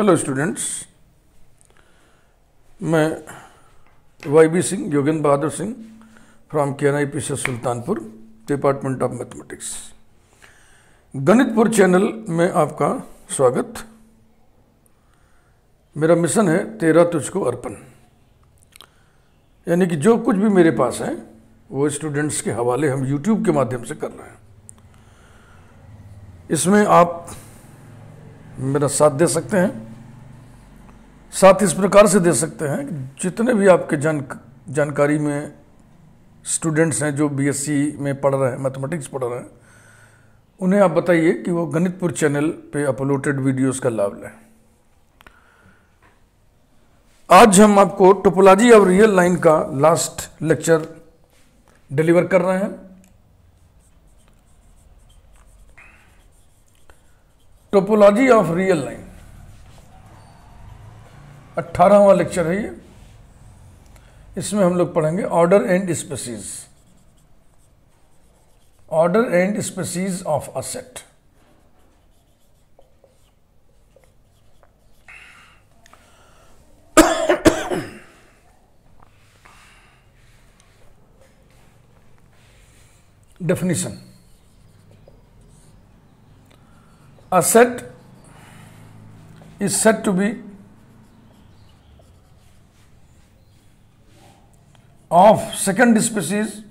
Hello students मैं Y B Singh Yogendra Bahadur Singh from K N I P Sultanpur department of mathematics Ganitpur channel में आपका स्वागत। मेरा mission है तेरा तुझको अर्पण। यानी कि जो कुछ भी मेरे पास है, वो स्टूडेंट्स के हवाले हम यूट्यूब के माध्यम से कर रहे हैं। इसमें आप मेरा साथ दे सकते हैं। साथ इस प्रकार से दे सकते हैं जितने भी आपके जान, जानकारी में स्टूडेंट्स हैं जो बीएससी में पढ़ रहे हैं मैथमेटिक्स पढ़ रहे हैं, उन्हें आप बताइए कि वो गणितपुर चैनल पे अपलोडेड वीडियोस का लाभ लें। आज हम आपको टोपोलॉजी ऑफ़ रियल लाइन का लास्ट लेक्चर डिलीवर कर रहे हैं। टोपोलॉजी ऑफ़ रियल लाइन अट्ठारहवा लेक्चर है ये। इसमें हम लोग पढ़ेंगे order and species order and species of a set definition a set is said to be of second species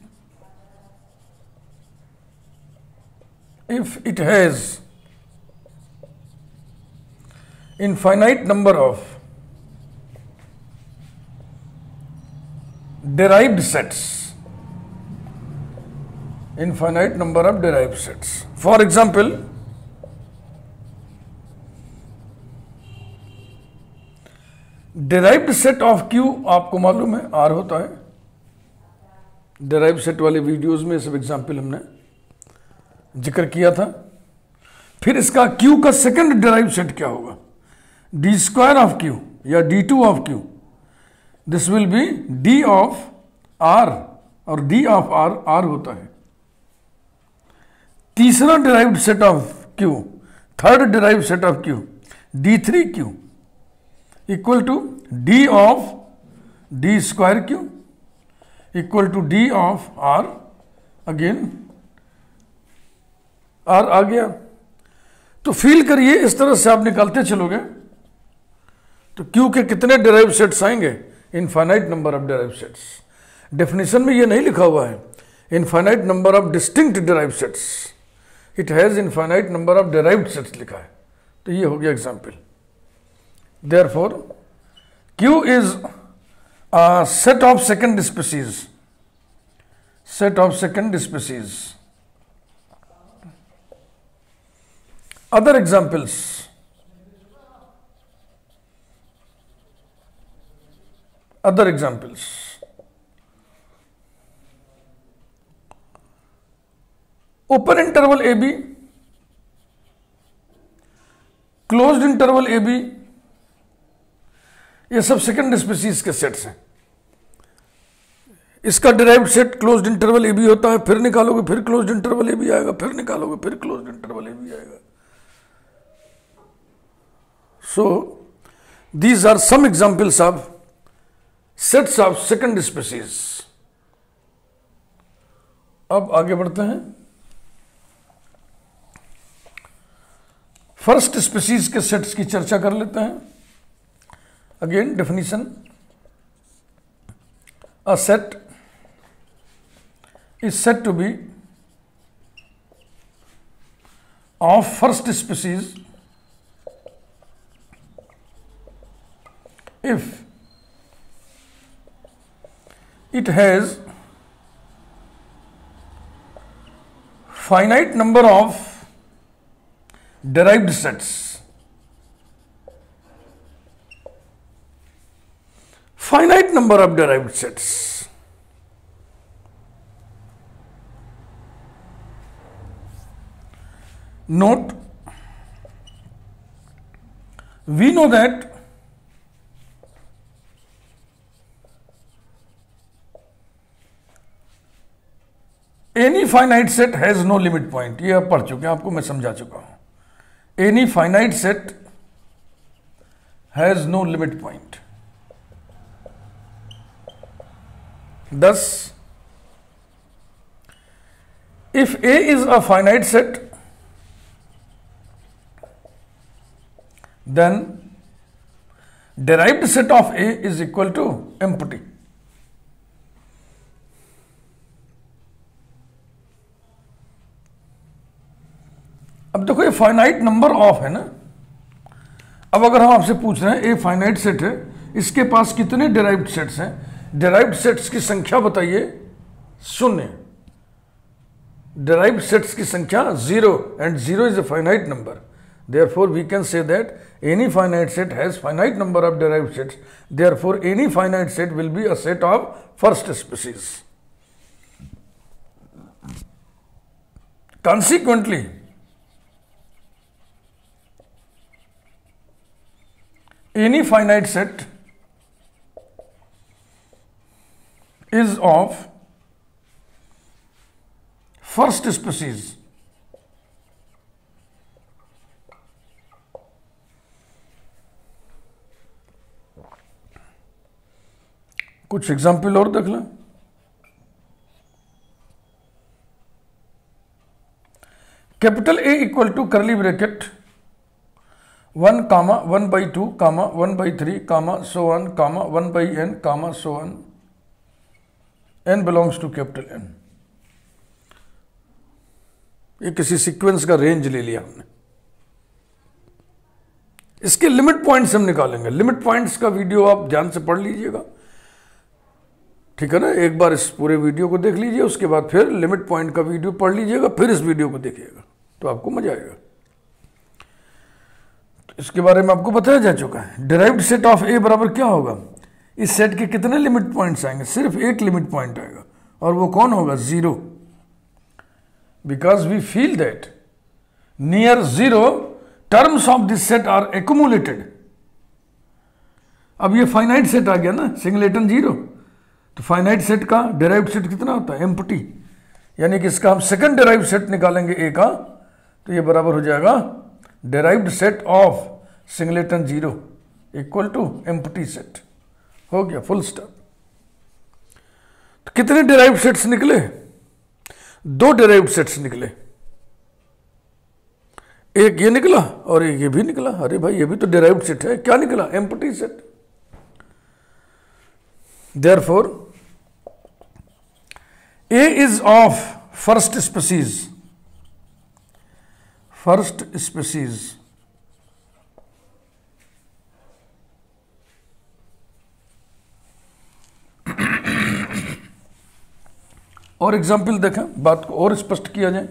if it has infinite number of derived sets infinite number of derived sets for example derived set of Q आपको मालूम है are होता है derive set वाले videos में सब example हमने ज़िक्र किया था। फिर इसका क्यू का सेकंड डिराइव सेट क्या होगा? डी स्क्वायर ऑफ़ क्यू या D two of Q this will be D of R और डी ऑफ़ आर आर होता है। तीसरा derived set of Q third derive set of Q D three Q equal to D of D square Q equal to D of R again R आ गया। तो feel करिए, इस तरह से आप निकालते चलोगे। तो क्यू के कितने डेराइव सेट्स आएँगे? Infinite number of derive sets definition में ये नहीं लिखा हुआ है। Infinite number of distinct derive sets it has infinite number of derive sets लिखा है। तो ये हो गया example therefore Q is a set of second species set of second species other examples. Other examples. Open interval ab closed interval ab ये सब second species के sets हैं। इसका derive set close interval A भी होता है, फिर निकालोगे, फिर क्लोज इंटरवल ए भी आएगा, फिर निकालोगे, फिर क्लोज इंटरवल ए भी आएगा। So these are some examples of sets of second species अब आगे बढ़ते हैं। फ़र्स्ट स्पीसीज के सेट्स की चर्चा कर लेते हैं। Again definition. A set is said to be of first species if it has finite number of derived sets finite number of derived sets. Note, we know that any finite set has no limit point ये आप पढ़ चुके हैं आपको मैं समझा चुका हूँ। Any finite set has no limit point thus. If A is a finite set, then derived set of A is equal to empty. अब देखो ये फाइनाइट नंबर ऑफ़ है ना। अब अगर हम आपसे पूछ रहे हैं ए फाइनाइट सेट है, इसके पास कितने डिराइव्ड सेट्स हैं? डेराइव सेट्स की संख्या बताइए। शून्य। डेराइव सेट्स की संख्या zero and zero is a finite number therefore we can say that any finite set has finite number of derive sets therefore any finite set will be a set of first species consequently any finite set is of, first species कुछ example और देख लें। Capital A equal to curly bracket one comma one by two comma one by three comma so on comma one by N comma so on N belongs to capital N ये किसी sequence का range ले लिया हमने। इसके limit points हम निकालेंगे। Limit points का वीडियो आप ध्यान से पढ़ लीजिएगा। ठीक है ना? एक बार इस पूरे वीडियो को देख लीजिए, उसके बाद फिर लिमिट पॉइंट का वीडियो पढ़ लीजिएगा, फिर इस वीडियो को देखिएगा। तो आपको मज़ा आएगा। तो इसके बारे में आपको बताया जा चुका है। डिराइव्ड सेट ऑफ़ ए बराबर क्या होगा? इस सेट के कितने लिमिट पॉइंट्स आएँगे? सिर्फ़ एक लिमिट पॉइंट आएगा। और वो कौन होगा? Zero because we feel that near zero, terms of this set are accumulated. अब ये फाइनाइट सेट आ गया ना सिंगलेटन ज़ीरो तो फाइनाइट सेट का डेराइव सेट कितना होता है? एम्पटी यानी कि इसका हम सेकंड डेराइव सेट निकालेंगे ए का तो ये बराबर हो जाएगा derived set of singleton zero equal to empty set हो गया फुल स्टॉप तो कितने डेराइव सेट्स निकले? दो डेराइव सेट्स निकले। एक ये निकला और एक ये भी निकला। अरे भाई, ये भी तो डेराइव सेट है। क्या निकला? Empty set therefore A is of first species first species और एग्ज़ाम्पल देखें, बात को और स्पष्ट किया जाए।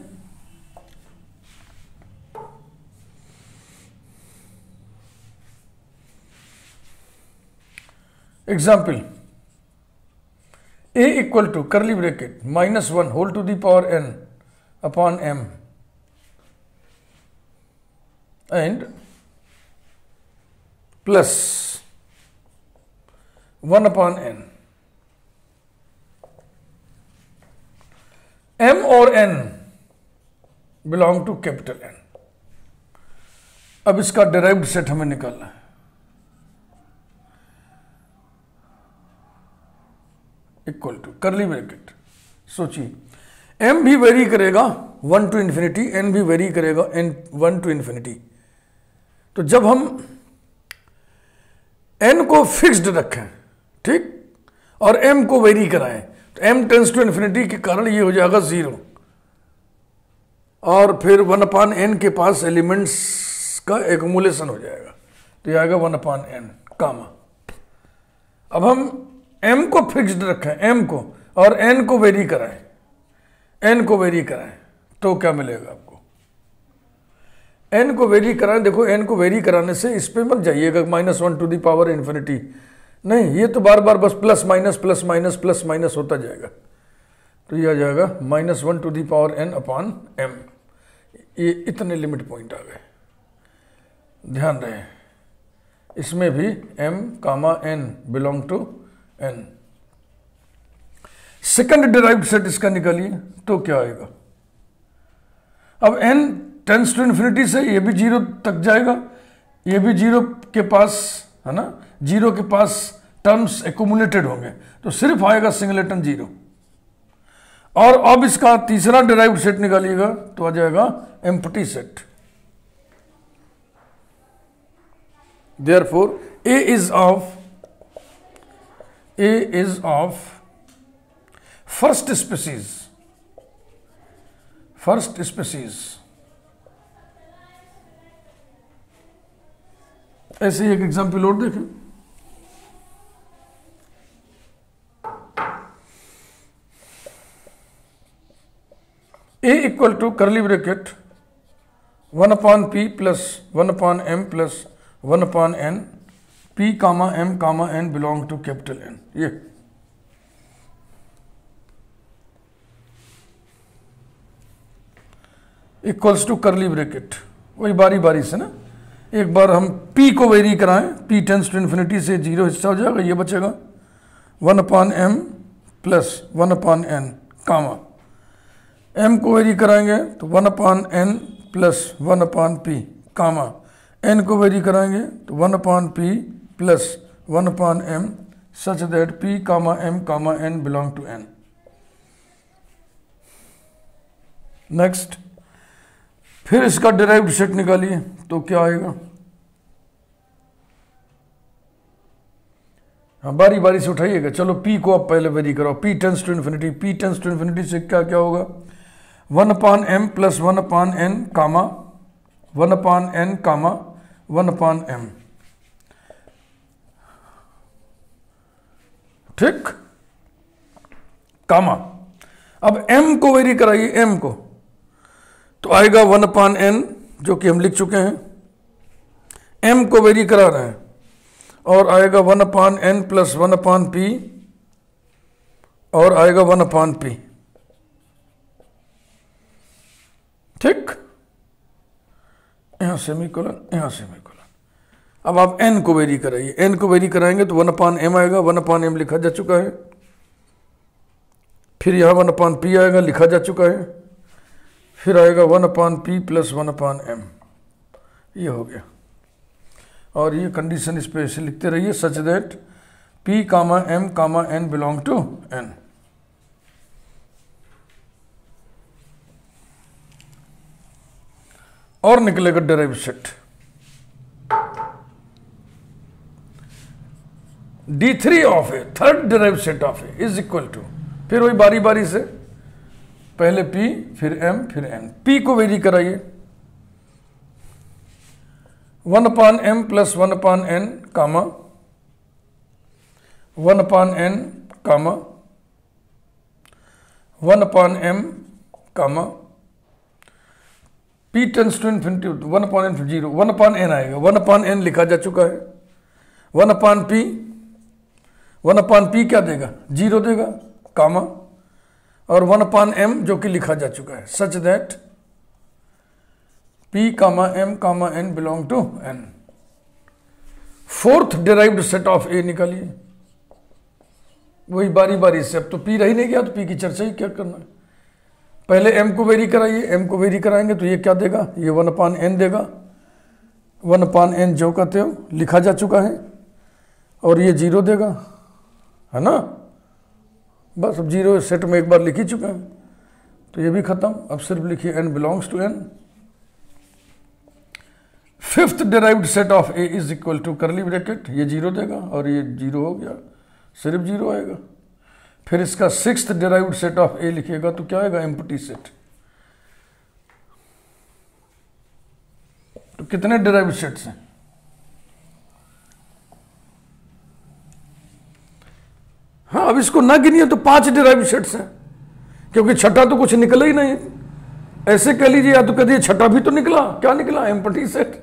Example A equal to curly bracket minus one whole to the power N upon M and plus one upon N M और N belong to capital N अब इसका डिराइव्ड सेट हमें निकालना है। इक्वल टू करली ब्रैकेट सोचिए। M भी vary करेगा one to infinity N भी वेरी करेगा एन वन टू इन्फिनिटी तो जब हम एन को फिक्स्ड रखें, ठीक? और एम को वेरी कराएँ एम टेंस टू इन्फिनिटी के कारण ये हो जाएगा ज़ीरो और फिर वन अपान एन के पास एलिमेंट्स का एकमुलेशन हो जाएगा. तो ये आएगा वन अपान एन कामा अब हम एम को फिक्स्ड रखें एम को, और एन को वेरी कराएँ. एन को वेरी कराएँ तो क्या मिलेगा आपको? एन को वेरी कराएँ, देखो एन को वेरी कराने से इस पर मत जाइएगा minus one to the power infinity नहीं, ये तो बार बार बस plus minus plus minus plus minus होता जाएगा। तो ये आ जाएगा minus one to the power N upon M ये इतने लिमिट पॉइंट आ गए। ध्यान रहे इसमें भी M comma N belong to N second derive set इसका निकालिए तो क्या आएगा? अब एन टेंस टू इन्फिनिटी से ये भी ज़ीरो तक जाएगा। ये भी ज़ीरो के पास, है ना? ज़ीरो के पास टर्म्स एकुमुलेटेड होंगे तो सिर्फ़ आएगा सिंगल सिंगलेटन ज़ीरो। और अब इसका तीसरा डिराइव सेट निकालिएगा तो आ जाएगा empty set therefore A is of A is of first species first species ऐसे एक एग्ज़ाम्पल और देखें। A equal to curly bracket one upon P plus one upon M plus one upon N P comma M comma N belong to capital N ये equals to curly bracket वही बारी बारी से ना। एक बार हम p को वेरी कराएँ, p टेंस टू इन्फिनिटी से ज़ीरो हिस्सा हो जाएगा, ये बचेगा। One upon M plus one upon N comma m को वेरी कराएँगे तो one upon N plus one upon P comma N को वेरी कराएँगे तो one upon P plus one upon M such that p comma m comma n belong to n. Next फिर इसका derived set निकालिए तो क्या आएगा? हाँ बारी बारी से उठाइएगा। चलो P को आप पहले वेरी करो P tends to infinity P tends to infinity से क्या क्या होगा? One upon M plus one upon N comma one upon N comma one upon M ठीक? कामा अब m को वेरी कराइए, m को। तो आएगा वन अपान एन जो कि हम लिख चुके हैं। m को वेरी करा रहे हैं। और आएगा one upon N plus one upon P और आएगा वन अपान पी ठीक? यहाँ सेमीकोलन यहाँ सेमीकोलन अब आप एन को वेरी कराइए। एन को वेरी कराएँगे तो वन अपान एम आएगा वन अपान एम लिखा जा चुका है। फिर यहाँ वन अपान पी आएगा, लिखा जा चुका है। फिर आएगा one upon P plus one upon M ये हो गया। और ये कंडीशन इस पे ऐसे लिखते रहिए such that P comma M comma N belong to N और निकलेगा derive set D three of A third derive set of A is equal to फिर वही बारी बारी से, पहले P, फिर M, फिर N P को वेरी कराइए। One upon M plus one upon N comma one upon N comma one upon M comma P tends to infinity one upon N zero one upon N आएगा one upon N लिखा जा चुका है। One upon P one upon P क्या देगा? Zero देगा कामा और one upon M जो कि लिखा जा चुका है such that P comma M comma N belong to N fourth derived set of A निकालिए। वही बारी बारी से, अब तो पी रही नहीं गया तो पी की चर्चा ही क्या करना है? पहले एम को वेरी कराइए एम को वेरी कराएँगे तो ये क्या देगा? ये वन अपान एन देगा। वन अपान एन जो कहते हो, लिखा जा चुका है। और ये ज़ीरो देगा। है ना? बस अब ज़ीरो सेट में एक बार लिख ही चुके हैं। तो ये भी खत्म। अब सिर्फ़ लिखिए N belongs to N fifth derived set of A is equal to curly bracket ये ज़ीरो देगा और ये ज़ीरो हो गया। सिर्फ़ ज़ीरो आएगा। फिर इसका six derived set of A लिखिएगा तो क्या आएगा एम्पटी सेट तो कितने डिराइव्ड सेट्स हैं? हाँ अब इसको ना गिनिए तो पाँच डिराइव सेट्स हैं। क्योंकि छठा तो कुछ निकला ही नहीं। ऐसे कह लीजिए, या तो कह दिए छठा भी तो निकला। क्या निकला? एम्पटी सेट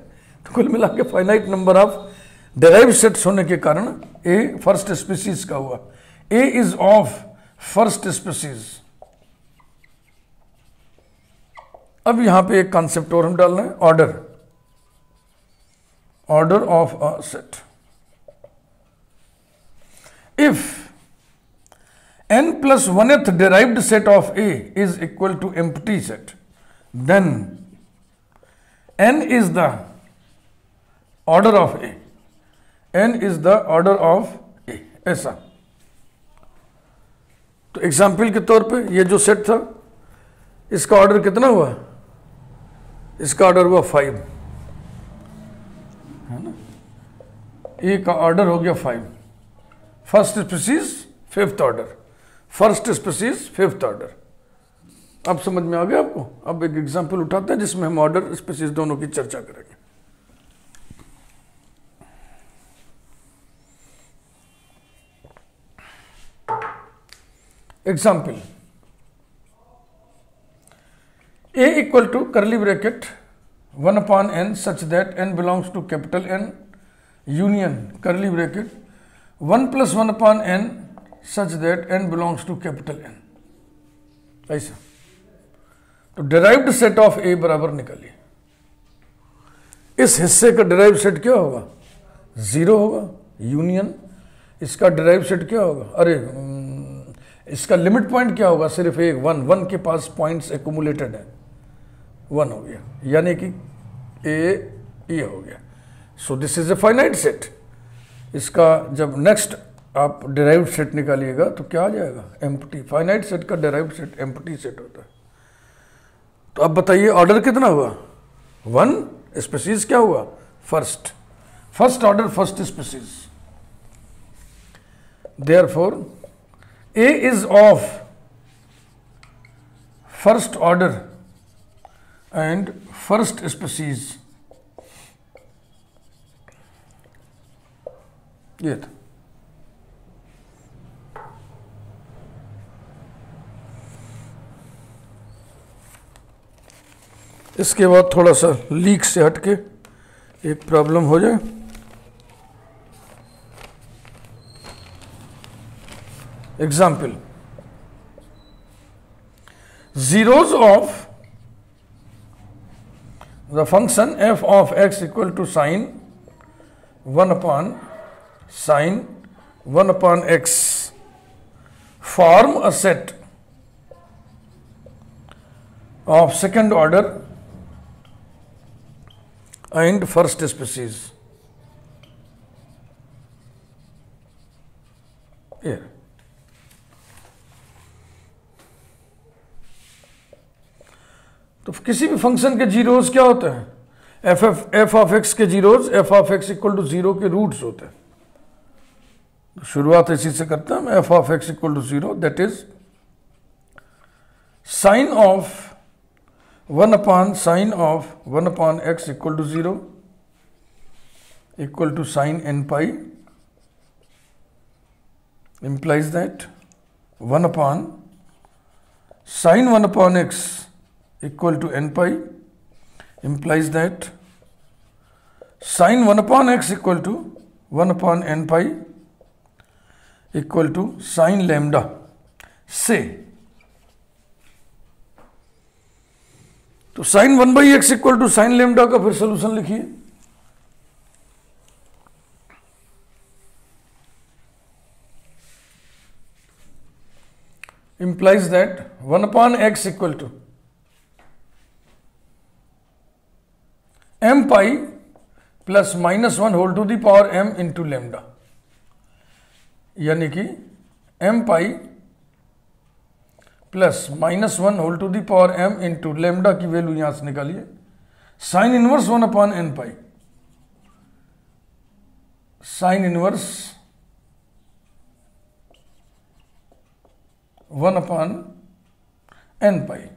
तो कुल मिला के finite number of derive sets होने के कारण ए फ़र्स्ट स्पीसीज का हुआ। A is of first species अब यहाँ पे एक कॉन्सेप्ट और हम डाल रहे हैं order order of a set if N n plus 1th derived set of A is equal to empty set, then n is the order of A. N is the order of A ऐसा। तो example के तौर पे ये जो set था, इसका order कितना हुआ? इसका ऑर्डर हुआ फाइव है ना? ए का ऑर्डर हो गया five first species fifth order first species fifth order अब समझ में आ गया आपको? अब एक एग्ज़ाम्पल उठाते हैं जिसमें हम ऑर्डर स्पीसीज दोनों की चर्चा करेंगे। Example A equal to curly bracket one upon N such that N belongs to capital N union curly bracket one plus one upon N such that N belongs to capital N ऐसा तो derived set of ए बराबर निकलिए इस हिस्से का derive set क्या होगा? Zero होगा यूनियन इसका डिराइव सेट क्या होगा? अरे इसका लिमिट पॉइंट क्या होगा? सिर्फ़ एक, वन वन के पास पॉइंट्स एकुमुलेटेड है। वन हो गया। यानी कि ए ये हो गया। So this is a finite set इसका जब नेक्स्ट आप डिराइव सेट निकालिएगा तो क्या आ जाएगा? एम्पटी फाइनाइट सेट का डिराइव सेट एम्पटी सेट होता है। तो अब बताइए ऑर्डर कितना हुआ? वन स्पेसीज क्या हुआ? First first order first species therefore A is of first order and first species ये था। इसके बाद थोड़ा सा लीक से हटके एक प्रॉब्लम हो जाए। Example, zeros of the function f of x equal to sine 1 upon sine 1 upon x form a set of second order and first species. तो किसी भी फ़ंक्शन के जीरोज क्या होते हैं? F F F of X के zeros F of X equal to zero के roots होते हैं। तो शुरुआत इसी से करते हैं F of X equal to zero that is sine of one upon sine of one upon X equal to zero equal to sine N pi implies that 1 upon sine 1 upon x equal to n pi implies that sine 1 upon x equal to 1 upon n pi equal to sine lambda से तो sine one by X equal to sine lambda का फिर solution लिखिए implies that 1 upon x equal to m pi plus minus one whole to the power m into lambda यानी कि M pi plus minus one whole to the power m into lambda की value यहाँ से निकालिए। Sine inverse one upon N pi sine inverse one upon N pi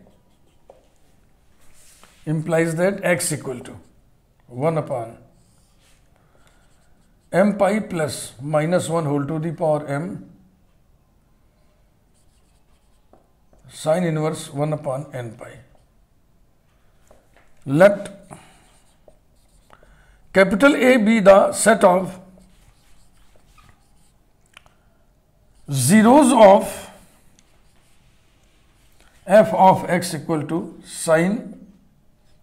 implies that x equal to 1 upon m pi plus minus 1 whole to the power m sine inverse 1 upon n pi. Let capital A be the set of zeros of f of x equal to sine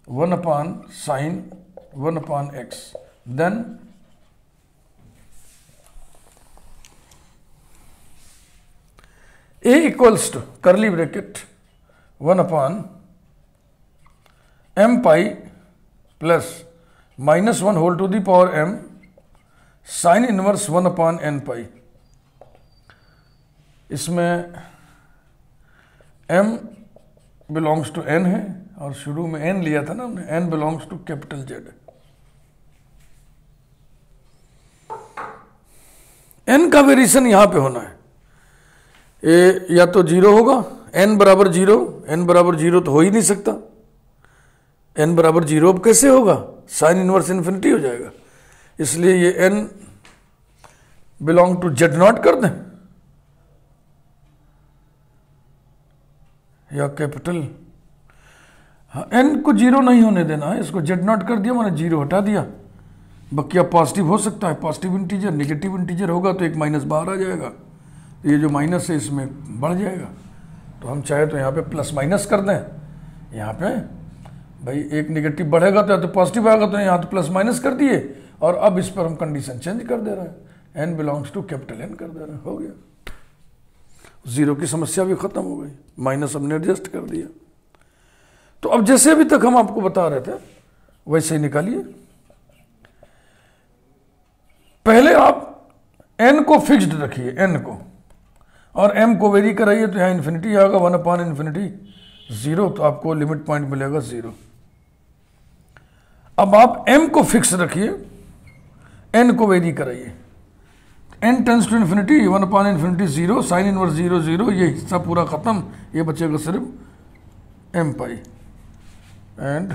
1 upon sine 1 upon x then a equals to curly bracket 1 upon m pi plus minus 1 whole to the power m sine inverse one upon N pi इसमें m belongs to n है और शुरू में n लिया था ना हमने n belongs to capital Z n का वेरिएशन यहाँ पे होना है। ए, या तो ज़ीरो होगा एन बराबर ज़ीरो एन बराबर ज़ीरो तो हो ही नहीं सकता। एन बराबर ज़ीरो अब कैसे होगा? साइन इनवर्स इन्फिनिटी हो जाएगा। इसलिए ये N belong to Z not कर दें। या कैपिटल हाँ एन को ज़ीरो नहीं होने देना है, इसको जेड नॉट कर दिया, मैंने ज़ीरो हटा दिया। बकिया पॉजिटिव हो सकता है। पॉजिटिव इंटीजर नेगेटिव इंटीजर होगा तो एक माइनस बाहर आ जाएगा। तो ये जो माइनस है, इसमें बढ़ जाएगा। तो हम चाहे तो यहाँ पे प्लस माइनस कर दें। यहाँ पे भाई एक नेगेटिव बढ़ेगा तो या तो पॉजिटिव आएगा तो यहाँ तो प्लस माइनस कर दिए। और अब इस पर हम कंडीशन चेंज कर दे रहे हैं। N belongs to capital N कर दे रहे हैं। हो गया। ज़ीरो की समस्या भी खत्म हो गई। माइनस हमने एडजस्ट कर दिया। तो अब जैसे अभी तक हम आपको बता रहे थे, वैसे ही निकालिए। पहले आप एन को फिक्स्ड रखिए एन को। और एम को वेरी कराइए तो यहाँ इन्फिनिटी आएगा वन अपॉन इन्फिनिटी ज़ीरो तो आपको लिमिट पॉइंट मिलेगा ज़ीरो अब आप एम को फिक्स रखिए एन को वेरी कराइए। N tends to infinity one upon infinity zero sine inverse zero zero ये हिस्सा पूरा खत्म, ये बचेगा सिर्फ़ M pi and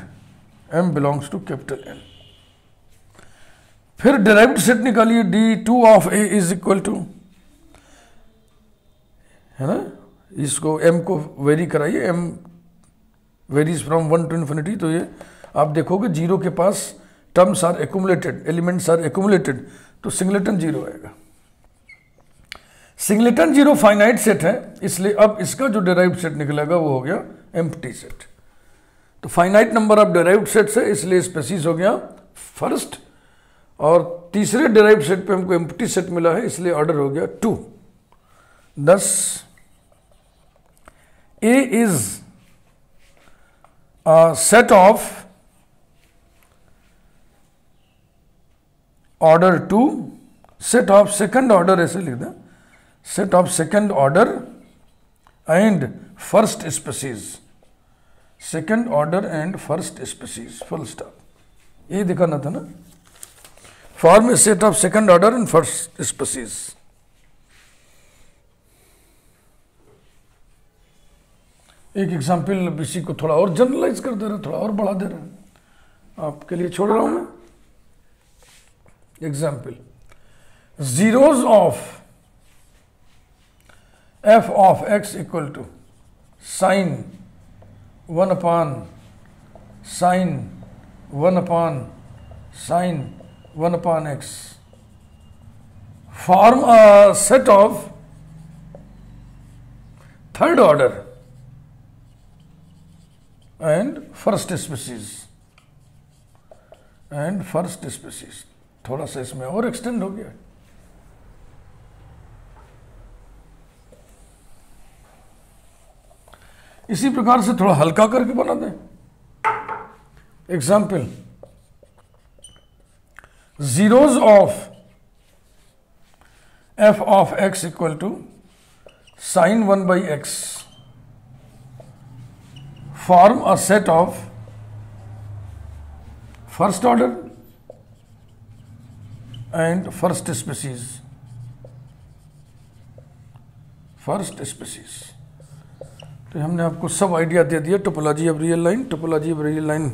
M belongs to capital N फिर डिराइव्ड सेट निकालिए D two of A is equal to है ना? इसको एम को वेरी कराइए M varies from one to infinity तो ये आप देखोगे ज़ीरो के पास terms are accumulated elements are accumulated तो सिंगलेटन ज़ीरो आएगा। सिंगलेटन ज़ीरो फाइनाइट सेट है, इसलिए अब इसका जो डेराइव सेट निकलेगा वो हो गया एम्प्टी सेट तो finite number of derive sets है, इसलिए स्पेसिस हो गया फ़र्स्ट और तीसरे डिराइव सेट पे हमको एम्प्टी सेट मिला है, इसलिए ऑर्डर हो गया two thus A is set of order two set of second order ऐसे लिख दें। Set of second order and first species second order and first species full stop ये दिखाना था ना? Form a set of second order and first species एक example इसी को थोड़ा और जनरलाइज कर दे रहे थोड़ा और बढ़ा दे रहे आपके लिए छोड़ रहा हूँ मैं। Example zeros of F of X equal to sine one upon sine one upon sine one upon X form a set of third order and first species and first species थोड़ा सा इसमें और एक्सटेंड हो गया। इसी प्रकार से थोड़ा हल्का करके बना दें। Example zeros of F of X equal to sine one by X form a set of first order and first species. First species तो हमने आपको सब आइडिया दे दिया topology of real line topology of real line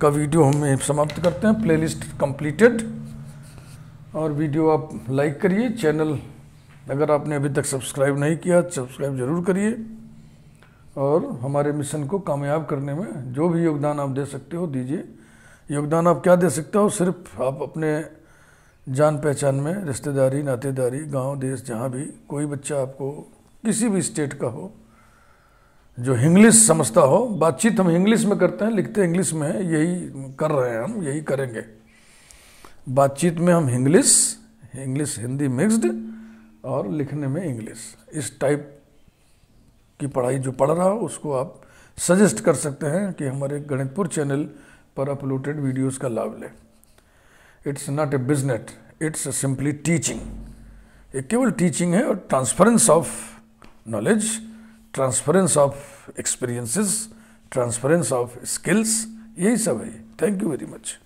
का video हम समाप्त करते हैं। प्लेलिस्ट कंप्लीटेड और वीडियो आप लाइक करिए। चैनल अगर आपने अभी तक सब्सक्राइब नहीं किया सब्सक्राइब ज़रूर करिए। और हमारे मिशन को कामयाब करने में जो भी योगदान आप दे सकते हो, दीजिए। योगदान आप क्या दे सकते हो? सिर्फ़ आप अपने जान पहचान में, रिश्तेदारी, नातेदारी, गाँव, देश, जहाँ भी कोई बच्चा आपको किसी भी स्टेट का हो जो इंग्लिश समझता हो, बातचीत हम इंग्लिश में करते हैं, लिखते इंग्लिश में है यही कर रहे हैं हम, यही करेंगे। बातचीत में हम इंग्लिश इंग्लिश हिंदी मिक्स्ड और लिखने में इंग्लिश इस टाइप की पढ़ाई जो पढ़ रहा हो, उसको आप सजेस्ट कर सकते हैं कि हमारे गणितपुर चैनल पर अपलोडेड वीडियोस का लाभ लें। It's not a business it's simply teaching ये केवल टीचिंग है और transference of knowledge transference of experiences transference of skills यही सब है थैंक यू वेरी मच